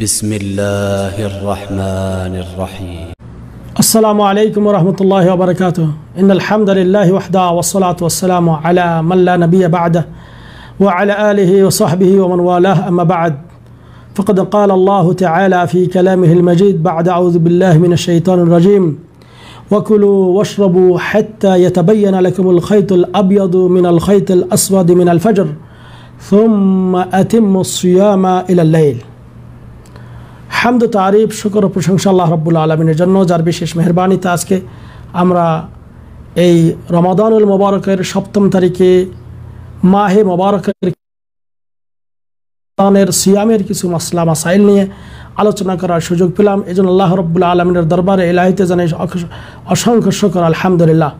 بسم الله الرحمن الرحيم السلام عليكم ورحمة الله وبركاته إن الحمد لله وحده والصلاة والسلام على من لا نبي بعده وعلى آله وصحبه ومن والاه أما بعد فقد قال الله تعالى في كلامه المجيد بعد أعوذ بالله من الشيطان الرجيم وكلوا واشربوا حتى يتبين لكم الخيط الأبيض من الخيط الأسود من الفجر ثم أتموا الصيام إلى الليل হামদ তারিফ, শুকর প্রশংসা আল্লাহ রব্বুল আলমিনের জন্য, যার বিশেষ মেহরবানিতে আজকে আমরা এই রমাদানুল মোবারকের সপ্তম তারিখে, মাহে মোবারকের রমজানের সিয়ামের কিছু মাসলা, মাসাইল নিয়ে আলোচনা করার সুযোগ পেলাম। এই জন্য আল্লাহ রব্বুল আলমিনের দরবারে এলাহিতে অখ- অসংখ্য শকর, আলহামদুলিল্লাহ।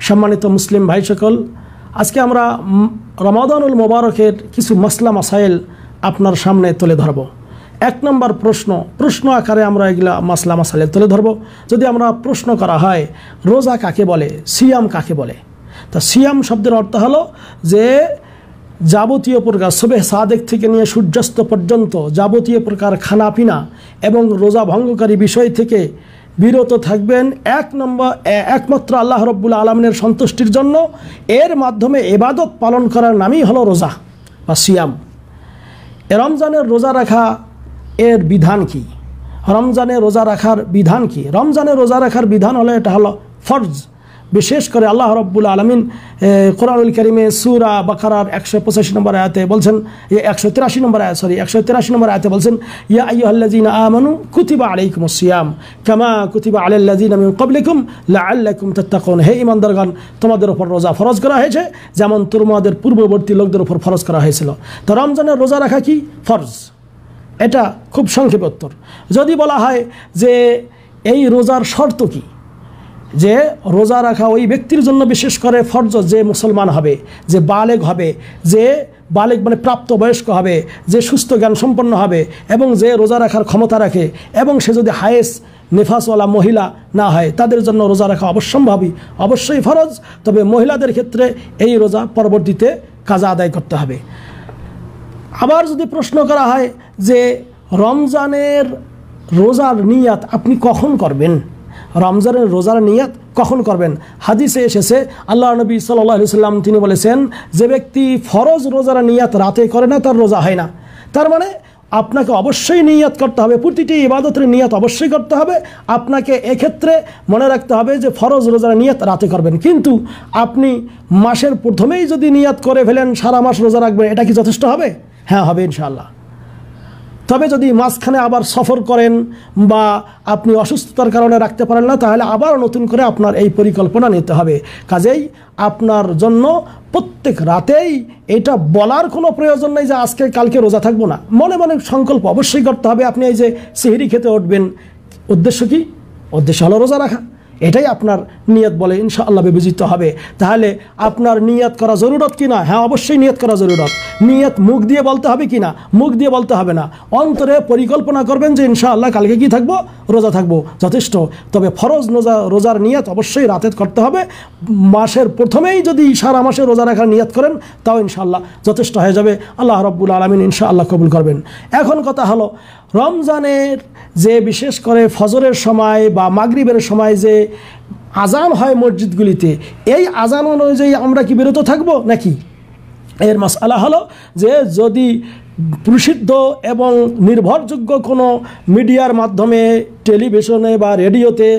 সম্মানিত মুসলিম ভাই সকল, আজকে আমরা রমাদানুল মোবারকের কিছু মাসলা, মাসাইল আপনার সামনে তুলে ধরব। এক নম্বর প্রশ্ন প্রশ্ন আকারে আমরা এগুলা মাসলা মাসাইল তুলে ধরব। যদি আমরা প্রশ্ন করা হয়, রোজা কাকে বলে, সিয়াম কাকে বলে? তা সিয়াম শব্দের অর্থ হলো যে, যাবতীয় প্রকার সবে সাদেক থেকে নিয়ে সূর্যাস্ত পর্যন্ত যাবতীয় প্রকার খানাপিনা এবং রোজা ভঙ্গকারী বিষয় থেকে বিরত থাকবেন এক নম্বর একমাত্র আল্লাহ রব্বুল আলমিনের সন্তুষ্টির জন্য। এর মাধ্যমে এবাদত পালন করার নামই হলো রোজা বা সিয়াম। রমজানের রোজা রাখা এর বিধান কি? রমজানে রোজা রাখার বিধান কি? রমজানে রোজা রাখার বিধান হলো, এটা হলো ফরজ। বিশেষ করে আল্লাহ রব্বুল আলমিন কোরআনুল করিমে সুরা বাকারার একশো পঁচাশি নম্বর আয়াতে বলছেন একশো তিরাশি নম্বর আয়াত সরি একশো তিরাশি নম্বর আয়াতে বলছেন, ইয়া আইয়ুহাল্লাযীনা আমানু কুতিবা আলাইকুমুস সিয়াম, কামা কুতিবা আলাল্লাযীনা মিন ক্বাবলিকুম লাআল্লাকুম তাত্তাকুন। হে ঈমানদারগণ, তোমাদের ওপর রোজা ফরজ করা হয়েছে, যেমন তোমাদের পূর্ববর্তী লোকদের ওপর ফরজ করা হয়েছিল। তো রমজানের রোজা রাখা কি? ফরজ। এটা খুব সংক্ষেপ উত্তর যদি বলা হয় যে এই রোজার শর্ত কি? যে রোজা রাখা ওই ব্যক্তির জন্য বিশেষ করে ফরজ যে মুসলমান হবে, যে বালেগ হবে, যে বালেগ মানে প্রাপ্তবয়স্ক হবে, যে সুস্থ জ্ঞান সম্পন্ন হবে এবং যে রোজা রাখার ক্ষমতা রাখে এবং সে যদি হায়েস নেফাসওয়ালা মহিলা না হয়, তাদের জন্য রোজা রাখা অবশ্যম্ভাবী, অবশ্যই ফরজ। তবে মহিলাদের ক্ষেত্রে এই রোজা পরবর্তীতে কাজা আদায় করতে হবে। আবার যদি প্রশ্ন করা হয় যে রমজানের রোজার নিয়াত আপনি কখন করবেন? রমজানের রোজার নিয়াত কখন করবেন? হাদিসে এসেছে আল্লাহ নবী সাল্লাহ সাল্লাম তিনি বলেছেন, যে ব্যক্তি ফরজ রোজার নিয়াত রাতে করে না, তার রোজা হয় না। তার মানে আপনাকে অবশ্যই নিয়াত করতে হবে, প্রতিটি ইবাদতের নিয়াত অবশ্যই করতে হবে। আপনাকে এক্ষেত্রে মনে রাখতে হবে যে ফরজ রোজার নিয়াত রাতে করবেন। কিন্তু আপনি মাসের প্রথমেই যদি নিয়াত করে ফেলেন, সারা মাস রোজা রাখবেন, এটা কি যথেষ্ট হবে? হ্যাঁ হবে ইনশাআল্লাহ। তবে যদি মাঝখানে আবার সফর করেন বা আপনি অসুস্থতার কারণে রাখতে পারেন না, তাহলে আবার নতুন করে আপনার এই পরিকল্পনা নিতে হবে। কাজেই আপনার জন্য প্রত্যেক রাতেই এটা বলার কোনো প্রয়োজন নেই যে আজকে, কালকে রোজা থাকব না। মনে মনে সংকল্প অবশ্যই করতে হবে। আপনি এই যে সেহরি খেতে উঠবেন, উদ্দেশ্য কি? উদ্দেশ্য হলো রোজা রাখা। এটাই আপনার নিয়ত বলে ইনশাআল্লাহ বিবেচিত হবে। তাহলে আপনার নিয়ত করা জরুরত কি না? হ্যাঁ অবশ্যই নিয়ত করা জরুরত। নিয়ত মুখ দিয়ে বলতে হবে কি না? মুখ দিয়ে বলতে হবে না। অন্তরে পরিকল্পনা করবেন যে ইনশাআল্লাহ কালকে কি থাকব? রোজা থাকব। যথেষ্ট। তবে ফরজ রোজা, রোজার নিয়ত অবশ্যই রাতে করতে হবে। মাসের প্রথমেই যদি সারা মাসে রোজা রাখার নিয়ত করেন, তাও ইনশাআল্লাহ যথেষ্ট হয়ে যাবে। আল্লাহ রব্বুল আলমিন ইনশাআল্লাহ কবুল করবেন। এখন কথা হলো রমজানের যে বিশেষ করে ফজরের সময় বা মাগরিবের সময় যে আজান হয় মসজিদগুলিতে, এই আজান অনুযায়ী আমরা কি বিরত থাকব নাকি? এর মাসালা হলো যে যদি প্রসিদ্ধ এবং নির্ভরযোগ্য কোনো মিডিয়ার মাধ্যমে টেলিভিশনে বা রেডিওতে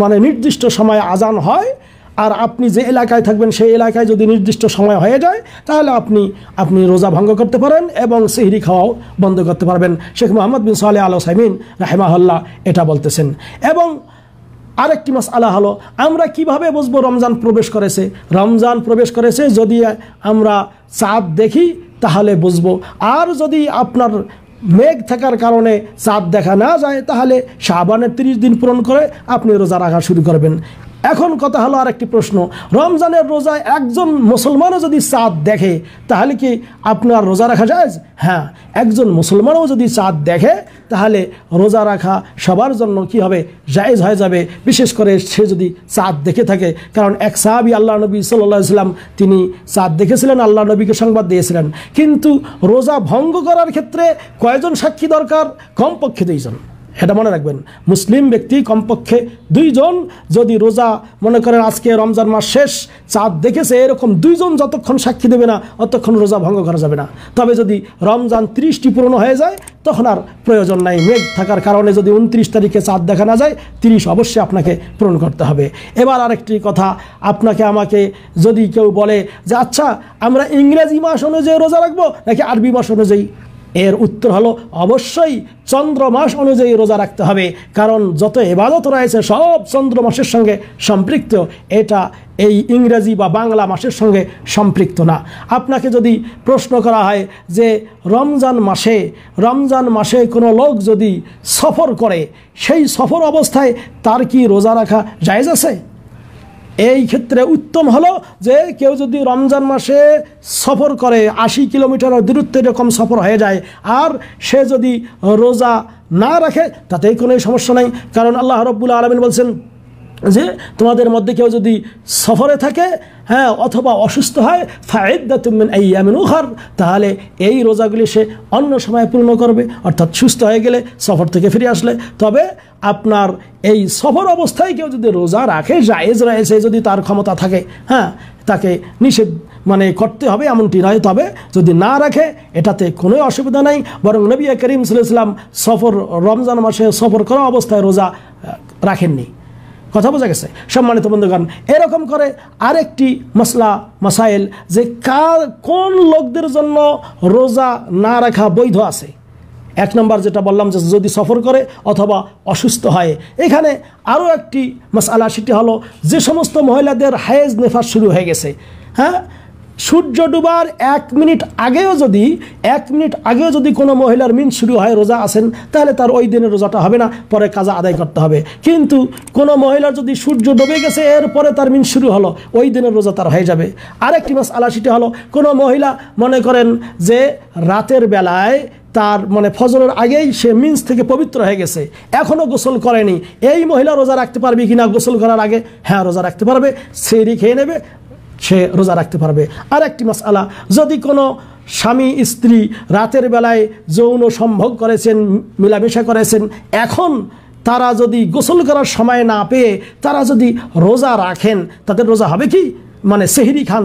মানে নির্দিষ্ট সময় আজান হয় আর আপনি যে এলাকায় থাকবেন, সেই এলাকায় যদি নির্দিষ্ট সময় হয়ে যায়, তাহলে আপনি আপনি রোজা ভঙ্গ করতে পারেন এবং সেহরি খাওয়াও বন্ধ করতে পারবেন। শেখ মোহাম্মদ বিন সালে আল সাইমিন রাহেমাহল্লা এটা বলতেছেন। এবং আরেকটি মাস আলা হলো, আমরা কীভাবে বুঝব রমজান প্রবেশ করেছে? রমজান প্রবেশ করেছে যদি আমরা চাঁদ দেখি, তাহলে বুঝব। আর যদি আপনার মেঘ থাকার কারণে চাঁদ দেখা না যায়, তাহলে শাবানের তিরিশ দিন পূরণ করে আপনি রোজা রাখা শুরু করবেন। এখন কথা হলো আর একটি প্রশ্ন। রমজানের রোজায় একজন মুসলমানও যদি চাঁদ দেখে, তাহলে কি আপনার রোজা রাখা যায় হ্যাঁ একজন মুসলমানও যদি চাঁদ দেখে, তাহলে রোজা রাখা সবার জন্য কি হবে? জায়েজ হয়ে যাবে। বিশেষ করে সে যদি চাঁদ দেখে থাকে, কারণ এক সাহাবি আল্লাহ নবী সাল্লাহ ইসলাম তিনি চাঁদ দেখেছিলেন, আল্লাহ নবীকে সংবাদ দিয়েছিলেন। কিন্তু রোজা ভঙ্গ করার ক্ষেত্রে কয়জন সাক্ষী দরকার? কমপক্ষে দুইজন। এটা মনে রাখবেন। মুসলিম ব্যক্তি কমপক্ষে দুইজন যদি রোজা মনে করেন আজকে রমজান মাস শেষ, চাঁদ দেখেছে, এরকম দুইজন যতক্ষণ সাক্ষী দেবে না, অতক্ষণ রোজা ভঙ্গ করা যাবে না। তবে যদি রমজান ত্রিশটি পূরণ হয়ে যায়, তখন আর প্রয়োজন নাই, মেঘ থাকার কারণে যদি উনত্রিশ তারিখে চাঁদ দেখা না যায়, তিরিশ অবশ্যই আপনাকে পূরণ করতে হবে। এবার আরেকটি কথা, আপনাকে আমাকে যদি কেউ বলে যে আচ্ছা আমরা ইংরেজি মাস অনুযায়ী রোজা রাখব নাকি আরবি মাস অনুযায়ী? এর উত্তর হলো, অবশ্যই চন্দ্র মাস অনুযায়ী রোজা রাখতে হবে, কারণ যত এবাদত রয়েছে সব চন্দ্র মাসের সঙ্গে সম্পৃক্ত। এটা এই ইংরেজি বা বাংলা মাসের সঙ্গে সম্পৃক্ত না। আপনাকে যদি প্রশ্ন করা হয় যে, রমজান মাসে রমজান মাসে কোনো লোক যদি সফর করে, সেই সফর অবস্থায় তার কি রোজা রাখা জায়েজ আছে? এই ক্ষেত্রে উত্তম হলো যে কেউ যদি রমজান মাসে সফর করে আশি কিলোমিটারের দূরত্ব এরকম সফর হয়ে যায়, আর সে যদি রোজা না রাখে, তাতেই কোনো সমস্যা নাই। কারণ আল্লাহ রব্বুল আলমিন বলছেন যে তোমাদের মধ্যে কেউ যদি সফরে থাকে হ্যাঁ অথবা অসুস্থ হয় ফায়দা তুমিন এই উখার, তাহলে এই রোজাগুলি সে অন্য সময় পূর্ণ করবে। অর্থাৎ সুস্থ হয়ে গেলে সফর থেকে ফিরে আসলে। তবে আপনার এই সফর অবস্থায় কেউ যদি রোজা রাখে, জায়েজ রয়েছে যদি তার ক্ষমতা থাকে হ্যাঁ তাকে নিষেধ মানে করতে হবে এমনটি নয়। তবে যদি না রাখে, এটাতে কোনো অসুবিধা নাই। বরং নবী করিম সাল্লাম সফর, রমজান মাসে সফর করা অবস্থায় রোজা রাখেননি। কথা বোঝা গেছে, সম্মানিত বন্ধুগণ। এরকম করে আরেকটি মশলা মাসাইল যে কার কোন লোকদের জন্য রোজা না রাখা বৈধ আছে। এক নম্বর যেটা বললাম যে যদি সফর করে অথবা অসুস্থ হয়। এখানে আরও একটি মশালা, সেটি হলো যে সমস্ত মহিলাদের হায়েজ নেফার শুরু হয়ে গেছে। হ্যাঁ? সূর্য ডুবার এক মিনিট আগেও যদি, এক মিনিট আগেও যদি কোনো মহিলার মিন শুরু হয়, রোজা আসেন তাহলে তার ওই দিনের রোজাটা হবে না, পরে কাজা আদায় করতে হবে। কিন্তু কোনো মহিলার যদি সূর্য ডুবে গেছে, এরপরে তার মিন শুরু হলো, ওই দিনের রোজা তার হয়ে যাবে। আরেকটি মাস আলা সেটি হলো, কোনো মহিলা মনে করেন যে রাতের বেলায় তার মানে ফজরের আগেই সে মিন্স থেকে পবিত্র হয়ে গেছে এখনও গোসল করেনি। এই মহিলা রোজা রাখতে পারবে কিনা গোসল করার আগে? হ্যাঁ রোজা রাখতে পারবে সেই খেয়ে নেবে সে রোজা রাখতে পারবে। আর একটি মাসালা যদি কোনো স্বামী, স্ত্রী রাতের বেলায় যৌন সম্ভোগ করেছেন, মিলামেশা করেছেন, এখন তারা যদি গোসল করার সময় না পেয়ে তারা যদি রোজা রাখেন, তাদের রোজা হবে কি? মানে সেহরি খান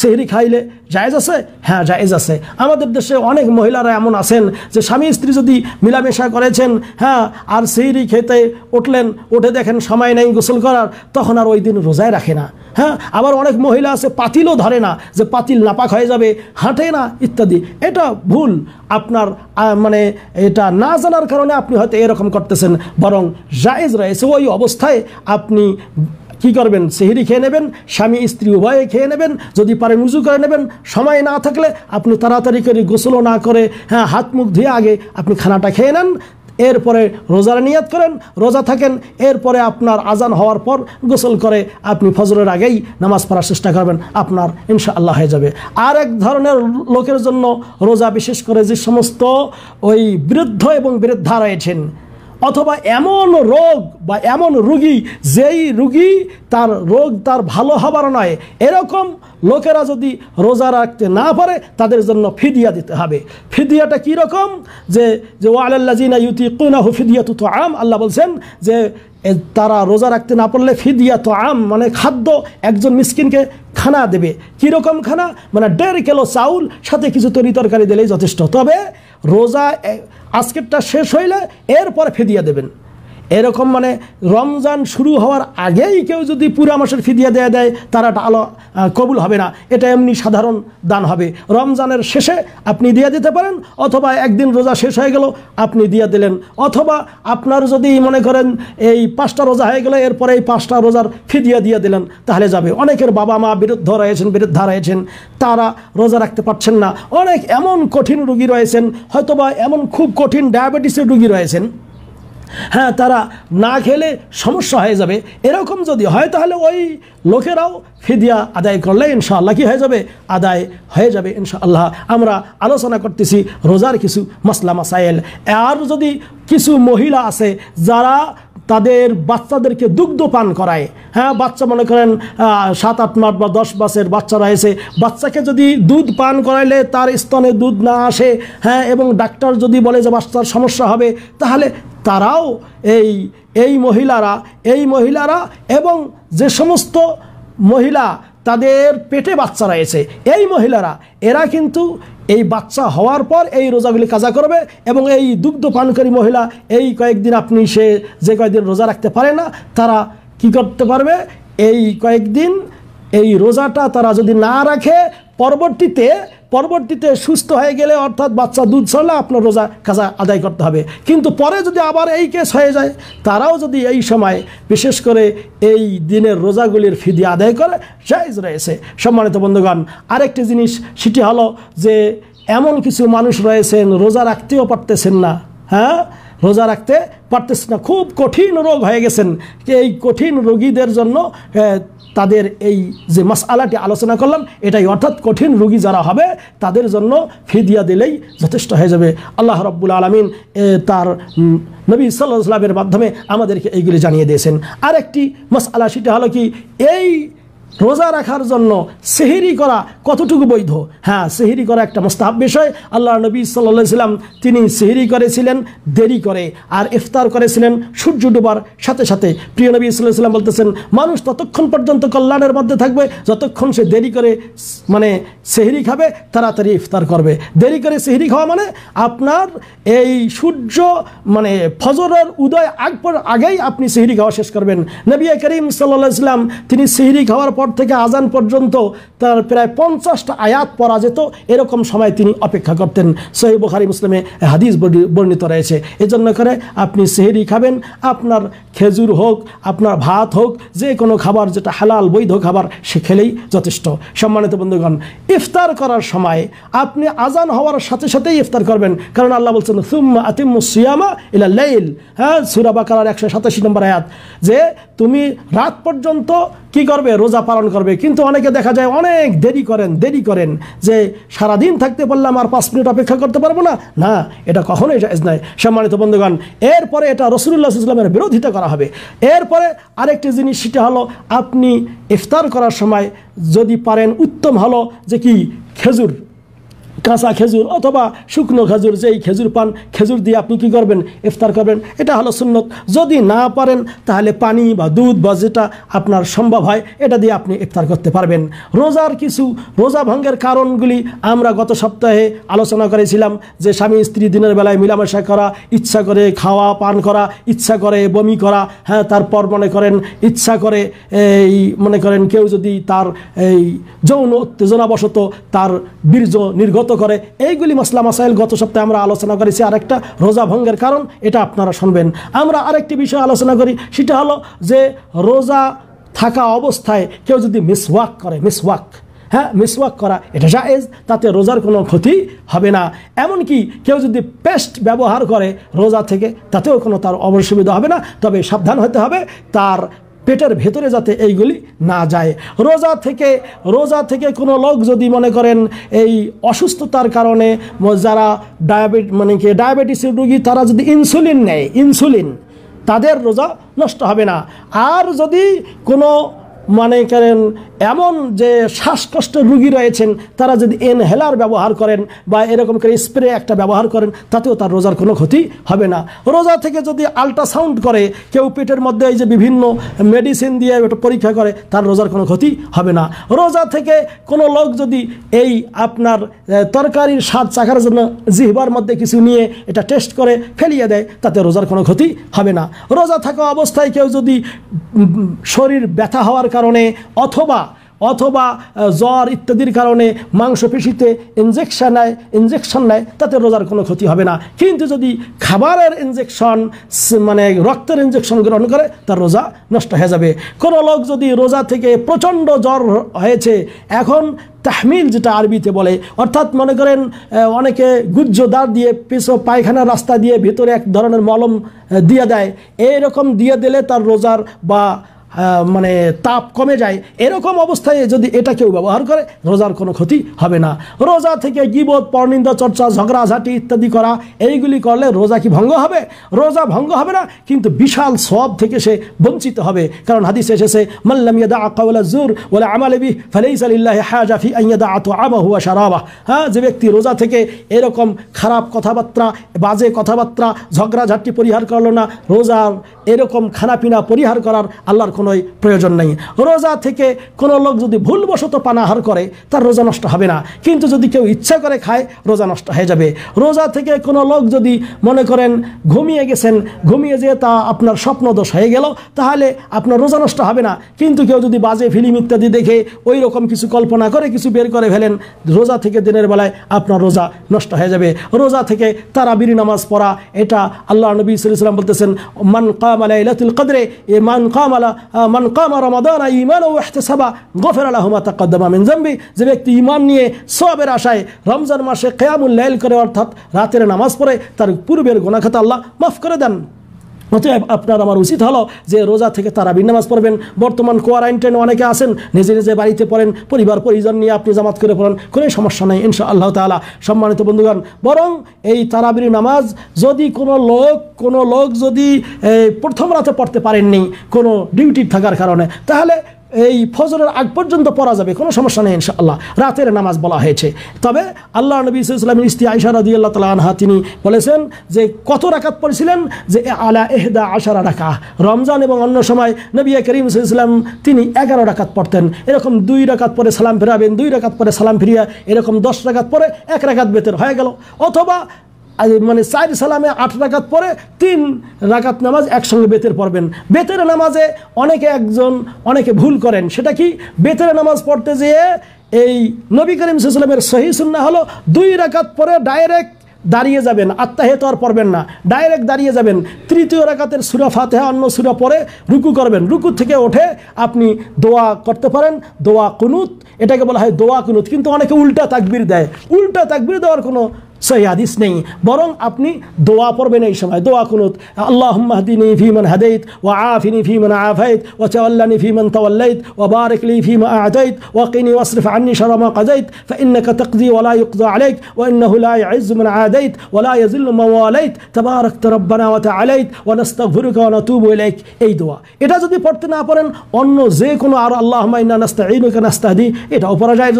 সেহরি খাইলে জায়েজ আছে? হ্যাঁ জায়েজ আছে। আমাদের দেশে অনেক মহিলারা এমন আছেন যে স্বামী স্ত্রী যদি মিলামেশা করেছেন হ্যাঁ আর সেহরি খেতে উঠলেন, উঠে দেখেন সময় নেই গোসল করার, তখন আর ওই দিন রোজায় রাখে না। হ্যাঁ আবার অনেক মহিলা আছে, পাতিলও ধরে না, যে পাতিল নাপাক হয়ে যাবে, হাঁটে না, ইত্যাদি। এটা ভুল। আপনার মানে এটা না জানার কারণে আপনি হয়তো এরকম করতেছেন, বরং জায়েজ রয়েছে। ওই অবস্থায় আপনি কি করবেন? সেহরি খেয়ে নেবেন, স্বামী, স্ত্রী উভয়ে খেয়ে নেবেন, যদি পারেন উজু করে নেবেন। সময় না থাকলে আপনি তাড়াতাড়ি করে গোসলও না করে হ্যাঁ হাত মুখ ধুয়ে আগে আপনি খানাটা খেয়ে নেন। এরপরে রোজার নিয়াত করেন, রোজা থাকেন, এরপরে আপনার আজান হওয়ার পর গোসল করে আপনি ফজরের আগেই নামাজ পড়ার চেষ্টা করবেন, আপনার ইনশাআল্লাহ হয়ে যাবে। আর এক ধরনের লোকের জন্য রোজা বিশেষ করে যে সমস্ত ওই বৃদ্ধ এবং বৃদ্ধা রয়েছেন অথবা এমন রোগ বা এমন রুগী, যেই রুগী তার রোগ তার ভালো হবার নয়, এরকম লোকেরা যদি রোজা রাখতে না পারে, তাদের জন্য ফিদিয়া দিতে হবে। ফিদিয়াটা কী রকম? যে যে ও আল্লাজিনা ইউতি কুনাহু ফিদিয়া তো আম আল্লাহ বলছেন যে তারা রোজা রাখতে না পারলে ফিদিয়া তো আম মানে খাদ্য একজন মিসকিনকে খানা দেবে। কীরকম খানা? মানে দেড় কিলো চাউল, সাথে কিছু তরি তরকারি দিলেই যথেষ্ট। তবে রোজা আজকেরটা শেষ হইলে এরপরে ফেদিয়া দেবেন। এরকম মানে রমজান শুরু হওয়ার আগেই কেউ যদি পুরা মাসের ফিদিয়া দেয়া দেয়, তারা আলো কবুল হবে না। এটা এমনি সাধারণ দান হবে। রমজানের শেষে আপনি দিয়ে দিতে পারেন, অথবা একদিন রোজা শেষ হয়ে গেল, আপনি দিয়ে দিলেন। অথবা আপনার যদি মনে করেন এই পাঁচটা রোজা হয়ে গেলে, এরপরে এই পাঁচটা রোজার ফিদিয়া দিয়ে দিলেন, তাহলে যাবে। অনেকের বাবা মা বিরুদ্ধ রয়েছেন, বিরুদ্ধা রয়েছেন, তারা রোজা রাখতে পারছেন না। অনেক এমন কঠিন রুগী রয়েছেন, হয়তোবা এমন খুব কঠিন ডায়াবেটিসের রুগী রয়েছেন হ্যাঁ তারা না খেলে সমস্যা হয়ে যাবে। এরকম যদি হয়, তাহলে ওই লোকেরাও ফিদিয়া আদায় করলে ইনশাআল্লাহ কি হয়ে যাবে? আদায় হয়ে যাবে ইনশাআল্লাহ। আমরা আলোচনা করতেছি রোজার কিছু মশলা মাসাইল। আর যদি কিছু মহিলা আছে, যারা তাদের বাচ্চাদেরকে দুগ্ধ পান করায়। হ্যাঁ বাচ্চা মনে করেন সাত, আট মাস বা দশ মাসের বাচ্চা রয়েছে। বাচ্চাকে যদি দুধ পান করাইলে তার স্তনে দুধ না আসে হ্যাঁ এবং ডাক্তার যদি বলে যে বাচ্চার সমস্যা হবে, তাহলে তারাও এই এই মহিলারা এই মহিলারা এবং যে সমস্ত মহিলা তাদের পেটে বাচ্চা রয়েছে, এই মহিলারা, এরা কিন্তু এই বাচ্চা হওয়ার পর এই রোজাগুলি কাজা করবে এবং এই দুগ্ধ পানকারী মহিলা এই কয়েকদিন আপনি সে যে কয়েকদিন রোজা রাখতে পারে না, তারা কি করতে পারবে? এই কয়েকদিন এই রোজাটা তারা যদি না রাখে, পরবর্তীতে পরবর্তীতে সুস্থ হয়ে গেলে অর্থাৎ বাচ্চা দুধ ছড়লে আপনার রোজা কাজা আদায় করতে হবে। কিন্তু পরে যদি আবার এই কেস হয়ে যায়, তারাও যদি এই সময় বিশেষ করে এই দিনের রোজাগুলির ফিদি আদায় করে, জায়জ রয়েছে। সম্মানিত বন্ধুগণ, আরেকটি জিনিস, সেটি হলো যে এমন কিছু মানুষ রয়েছেন, রোজা রাখতেও পারতেছেন না। হ্যাঁ? রোজা রাখতে পারতেছেন না। খুব কঠিন রোগ হয়ে গেছেন। এই কঠিন রোগীদের জন্য তাদের এই যে মাসআলাটি আলোচনা করলাম, এটাই অর্থাৎ কঠিন রুগী যারা হবে, তাদের জন্য ফিদিয়া দিলেই যথেষ্ট হয়ে যাবে। আল্লাহ রব্বুল আলমিন তার নবী সাল্লাহ ইসলামের মাধ্যমে আমাদেরকে এইগুলি জানিয়ে দিয়েছেন। আরেকটি মাসআলা, সেটা হলো কি, এই রোজা রাখার জন্য সেহেরি করা কতটুকু বৈধ? হ্যাঁ সেহেরি করা একটা মোস্তাহাব বিষয়। আল্লাহ নবী সাল্লাম তিনি সেহেরি করেছিলেন, দেরি করে, আর ইফতার করেছিলেন সূর্য ডুবার সাথে সাথে। প্রিয় নবী সাল্লাহ সাল্লাম বলতেছেন, মানুষ ততক্ষণ পর্যন্ত কল্যাণের মধ্যে থাকবে, যতক্ষণ সে দেরি করে মানে সেহেরি খাবে, তাড়াতাড়ি ইফতার করবে। দেরি করে সেহেরি খাওয়া মানে আপনার এই সূর্য মানে ফজরের উদয় আগ পর আগেই আপনি সেহরি খাওয়া শেষ করবেন। নবী করিম সাল্লাহ ইসলাম তিনি সেহরি খাওয়ার পর থেকে আজান পর্যন্ত তার প্রায় পঞ্চাশটা আয়াত পড়া যেত, এরকম সময় তিনি অপেক্ষা করতেন। সহি বুখারি মুসলিমে হাদিস বর্ণিত রয়েছে। এজন্য করে আপনি সেহরি খাবেন, আপনার খেজুর হোক, আপনার ভাত হোক, যে কোনো খাবার যেটা হালাল, বৈধ খাবার, সে খেলেই যথেষ্ট। সম্মানিত বন্ধুগণ, ইফতার করার সময় আপনি আজান হওয়ার সাথে সাথেই ইফতার করবেন। কারণ আল্লাহ বলছেন, সুম্মা আতিম্মু সিয়ামা ইলা লাইল হ্যাঁ সুরা বাকারার একশো সাতাশি নম্বর আয়াত। যে তুমি রাত পর্যন্ত কি করবে? রোজা পালন করবে। কিন্তু অনেকে দেখা যায় অনেক দেরি করেন দেরি করেন যে সারাদিন থাকতে পারলাম আর পাঁচ মিনিট অপেক্ষা করতে পারব না। না, এটা কখনোই জায়েজ নয় সম্মানিত বন্ধুগণ, এরপরে এটা রসুল্লাহ ইসলামের বিরোধিতা করা হবে। এরপরে আরেকটি জিনিস, সেটা হলো আপনি ইফতার করার সময় যদি পারেন উত্তম হলো যে কি? খেজুর। কাঁচা খেজুর অথবা শুকনো খেজুর, যেই খেজুর পান, খেজুর দিয়ে আপনি কি করবেন? ইফতার করবেন। এটা হলো সুন্নত। যদি না পারেন, তাহলে পানি বা দুধ বা যেটা আপনার সম্ভব হয়, এটা দিয়ে আপনি ইফতার করতে পারবেন। রোজার কিছু রোজা ভঙ্গের কারণগুলি আমরা গত সপ্তাহে আলোচনা করেছিলাম, যে স্বামী স্ত্রী দিনের বেলায় মিলামেশা করা, ইচ্ছা করে খাওয়া, পান করা, ইচ্ছা করে বমি করা হ্যাঁ তারপর মনে করেন ইচ্ছা করে এই, মনে করেন কেউ যদি তার এই যৌন উত্তেজনাবশত তার বীর্য নির্গত করে, এইগুলি মাসলা মাসাইল গত সপ্তাহে আমরা আলোচনা করেছি। আরেকটা রোজা ভঙ্গের কারণ, এটা আপনারা শুনবেন। আমরা আরেকটি বিষয় আলোচনা করি, সেটা হলো যে রোজা থাকা অবস্থায় কেউ যদি মিসওয়াক করে, মিসওয়াক হ্যাঁ মিসওয়াক করা, এটা জায়েজ, তাতে রোজার কোনো ক্ষতি হবে না। এমনকি কেউ যদি পেস্ট ব্যবহার করে রোজা থেকে, তাতেও কোনো তার অসুবিধা হবে না। তবে সাবধান হতে হবে, তার পেটের ভেতরে যাতে এইগুলি না যায়। রোজা থেকে রোজা থেকে কোনো লোক যদি মনে করেন এই অসুস্থতার কারণে যারা ডায়াবেট মানে কি, ডায়াবেটিসের রুগী, তারা যদি ইনসুলিন নেয়, ইনসুলিন, তাদের রোজা নষ্ট হবে না। আর যদি কোনো মানে করেন এমন যে শ্বাসকষ্টের রুগী রয়েছেন, তারা যদি এনহেলার ব্যবহার করেন বা এরকম করে স্প্রে একটা ব্যবহার করেন, তাতেও তার রোজার কোনো ক্ষতি হবে না। রোজা থেকে যদি আল্ট্রাসাউন্ড করে, কেউ পেটের মধ্যে এই যে বিভিন্ন মেডিসিন দিয়ে ওটা পরীক্ষা করে, তার রোজার কোনো ক্ষতি হবে না। রোজা থেকে কোনো লোক যদি এই আপনার তরকারির স্বাদ চাখার জন্য জিহবার মধ্যে কিছু নিয়ে এটা টেস্ট করে, ফেলিয়ে দেয়, তাতে রোজার কোনো ক্ষতি হবে না। রোজা থাকা অবস্থায় কেউ যদি শরীর ব্যথা হওয়ার কারণে অথবা অথবা জ্বর ইত্যাদির কারণে মাংসপেশিতে ইনজেকশন নেয় ইনজেকশন নেয়, তাতে রোজার কোনো ক্ষতি হবে না। কিন্তু যদি খাবারের ইনজেকশন মানে রক্তের ইনজেকশন গ্রহণ করে, তার রোজা নষ্ট হয়ে যাবে। কোনো লোক যদি রোজা থেকে প্রচণ্ড জ্বর হয়েছে, এখন তাহমিল যেটা আরবিতে বলে, অর্থাৎ মনে করেন অনেকে গুজ্জ দাঁড় দিয়ে পিছু পায়খানার রাস্তা দিয়ে ভেতরে এক ধরনের মলম দিয়ে দেয়, এইরকম দিয়ে দিলে তার রোজার বা মানে তাপ কমে যায়, এরকম অবস্থায় যদি এটা কেউ ব্যবহার করে, রোজার কোনো ক্ষতি হবে না। রোজা থেকে গিবত, পরনিন্দা, চর্চা ঝগড়াঝাটি ইত্যাদি করা, এইগুলি করলে রোজা কি ভঙ্গ হবে? রোজা ভঙ্গ হবে না, কিন্তু বিশাল সব থেকে সে বঞ্চিত হবে। কারণ হাদিসে এসেছে মাল্লাম আকাউলা জুর বলে আমালেবি ফালাইস আলিল্লাহি হাজা ফি আইয়াদা আতু ওয়া শারাবা হ্যাঁ যে ব্যক্তি রোজা থেকে এরকম খারাপ কথাবার্তা, বাজে কথাবার্তা ঝগড়াঝাটি পরিহার করল না রোজার এরকম খানাপিনা পরিহার করার আল্লাহর কোনো প্রয়োজন নেই। রোজা থেকে কোনো লোক যদি ভুলবশত পানাহার করে, তার রোজা নষ্ট হবে না। কিন্তু যদি কেউ ইচ্ছা করে খায়, রোজা নষ্ট হয়ে যাবে। রোজা থেকে কোনো লোক যদি মনে করেন, ঘুমিয়ে গেছেন, ঘুমিয়ে যেয়ে তা আপনার স্বপ্নদোষ হয়ে গেল, তাহলে আপনার রোজা নষ্ট হবে না। কিন্তু কেউ যদি বাজে ফিল্ম ইত্যাদি দেখে ওই রকম কিছু কল্পনা করে, কিছু বের করে ফেলেন, রোজা থেকে দিনের বেলায় আপনার রোজা নষ্ট হয়ে যাবে। রোজা থেকে তারাবির নামাজ পড়া, এটা আল্লাহ নবী সাল্লাম বলতেছেন, মান কাম লাইলাতুল কদরে, এ মান কাম আলা মান কামা রমাদান ইমান ও ইহতিসাবা, গফের আলাহু মা তাকাদ্দামা মিন যামবি। যে ব্যক্তি ইমান নিয়ে সবের আশায় রমজান মাসে কিয়ামুল লাইল করে, অর্থাৎ রাতের নামাজ পড়ে, তার পূর্বের গুনাহ খাতা আল্লাহ মাফ করে দেন। অতএব আপনার আমার উচিত হলো যে রোজা থেকে তারা নামাজ পড়বেন। বর্তমান কোয়ারেন্টাইনে অনেকে আছেন, নিজে নিজে বাড়িতে পড়েন, পরিবার, পরিজন নিয়ে আপনি জামাত করে পড়েন, কোনো সমস্যা নেই ইনশা আল্লাহ তালা সম্মানিত বন্ধুগণ, বরং এই তারাবির নামাজ যদি কোনো লোক কোনো লোক যদি প্রথম রাতে পড়তে পারেননি কোনো ডিউটি থাকার কারণে, তাহলে এই ফজরের আগ পর্যন্ত পড়া যাবে, কোনো সমস্যা নেই ইনশাআল্লাহ। রাতের নামাজ বলা হয়েছে। তবে আল্লাহ নবী ইসলামের ইস্তি আইসা রাদি আল্লাহ তালা আনহা, তিনি বলেছেন যে কত রাকাত পড়েছিলেন? যে আলা এহদা আশারা রাকা রমজান এবং অন্য সময় নবী করিম ইসলাম তিনি এগারো রাকাত পড়তেন। এরকম দুই রাকাত পরে সালাম ফেরাবেন, দুই রাকাত পরে সালাম ফিরিয়া, এরকম দশ রাকাত পরে এক রাকাত বেতের হয়ে গেল। অথবা মানে চার সালামে আট রাকাত পরে তিন রাকাত নামাজ একসঙ্গে বেতের পড়বেন। বেতের নামাজে অনেকে একজন অনেকে ভুল করেন। সেটা কি? বেতের নামাজ পড়তে যেয়ে এই নবী করিম সাল্লামের সহি সুন্না হলো দুই রাকাত পরে ডাইরেক্ট দাঁড়িয়ে যাবেন। আত্মাহেত আর পড়বেন না। ডাইরেক্ট দাঁড়িয়ে যাবেন। তৃতীয় রাকাতের সুরা ফাতেহা অন্য সুরা পরে রুকু করবেন। রুকু থেকে ওঠে আপনি দোয়া করতে পারেন। দোয়া কুনুত। এটাকে বলা হয় দোয়া কুনুত। কিন্তু অনেকে উল্টা তাকবির দেয়। উল্টা তাকবির দেওয়ার কোনো সহি হাদিস নেই বরং আপনি দোয়া পড়বেন এই সময় দোয়া কুনুত আল্লাহ মাহদিনী ফিমান হাদাইত ও আফিনি ফিমান আফাইত ও চাল্লানি ফিমান তাওয়াল্লাইত ও বারিক লি ফিমা আতাইত ও কিনি ওয়াসরিফ আন্নি শারামা কাজাইত فإنك تقضي ولا يقضى عليك وإنه لا يعز من عاديت ولا يذل من واليت تباركت ربنا وتعاليت ونستغفرك ونتوب إليك এই দোয়া এটা যদি পড়তে না পারেন অন্য যে কোনো আর আল্লাহ ইন্না নাস্তাঈনুকা নাস্তাহদি এটাও পড়া যায়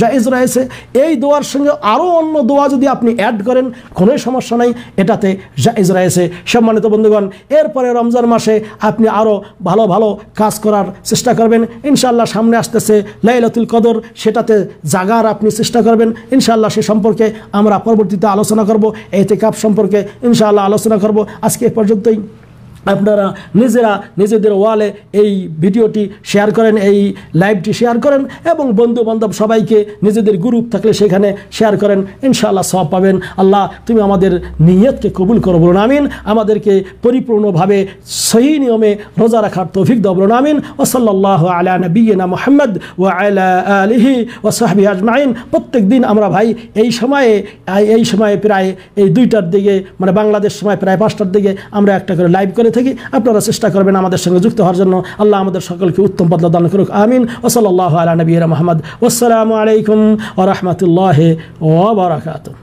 জায়েজ রয়েছে এই দোয়ার সঙ্গে আরও অন্য দোয়া যদি আপনি অ্যাড করেন, কোনো সমস্যা নাই। এটাতে জায়েজ রয়েছে। সম্মানিত বন্ধুগণ, এরপরে রমজান মাসে আপনি আরও ভালো ভালো কাজ করার চেষ্টা করবেন। ইনশাল্লাহ সামনে আসতেছে লাইলাতুল কদর। সেটাতে জাগার আপনি চেষ্টা করবেন। ইনশাল্লাহ সে সম্পর্কে আমরা পরবর্তীতে আলোচনা করব। এতে কাপ সম্পর্কে ইনশাআল্লাহ আলোচনা করব। আজকে এ পর্যন্তই। আপনারা নিজেরা নিজেদের ওয়ালে এই ভিডিওটি শেয়ার করেন, এই লাইভটি শেয়ার করেন এবং বন্ধু বান্ধব সবাইকে নিজেদের গ্রুপ থাকলে সেখানে শেয়ার করেন। ইনশাআল্লাহ সব পাবেন। আল্লাহ, তুমি আমাদের নিয়তকে কবুল করো বলুন, আমিন। আমাদেরকে পরিপূর্ণভাবে সহি নিয়মে রোজা রাখার তৌফিক দাও বলুন, আমিন। ওসল্লাহ আলা নবীনা মোহাম্মদ ও আলা আলিহি ও সাহাবি আজমাইন। প্রত্যেক দিন আমরা ভাই এই সময়ে এই সময়ে প্রায় এই দুইটার দিকে মানে বাংলাদেশ সময় প্রায় পাঁচটার দিকে আমরা একটা করে লাইভ করে থাকি আপনারা চেষ্টা করবেন আমাদের সঙ্গে যুক্ত হওয়ার জন্য। আল্লাহ আমাদের সকলকে উত্তম বদলা দান করুক। আমিন। ওসল্লাহ আলা নবীর মোহাম্মদ। আসসালামু আলাইকুম ও রহমতুল্লাহ ও বারাকাতুহ।